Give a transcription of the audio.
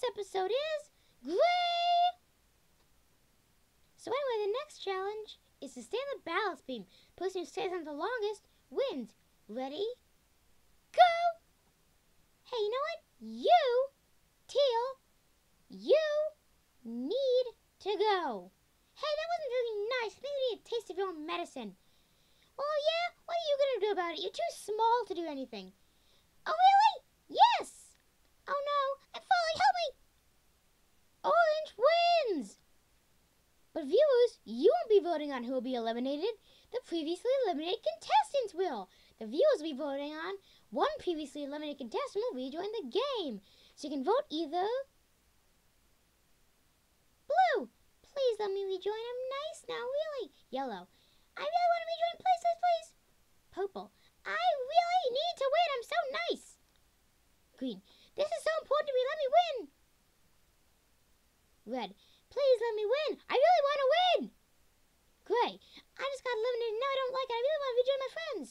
this episode is gray. So anyway, the next challenge is to stand the balance beam. Person who stays on the longest wins. Ready? Go! Hey, you know what? You, Teal, you need to go. Hey, that wasn't really nice. I think you need a taste of your own medicine. Well, yeah, what are you going to do about it? You're too small to do anything. Oh, really? Yes! But viewers, you won't be voting on who will be eliminated. The previously eliminated contestants will. The viewers will be voting on one previously eliminated contestant will rejoin the game. So you can vote either blue. Please let me rejoin. I'm nice now, really. Yellow. I really want to rejoin. Please, please, please. Purple. I really need to win. I'm so nice. Green. This is so important to me. Let me win. Red, please let me win. I really want to win. Gray, I just got eliminated. Now I don't like it. I really want to rejoin my friends.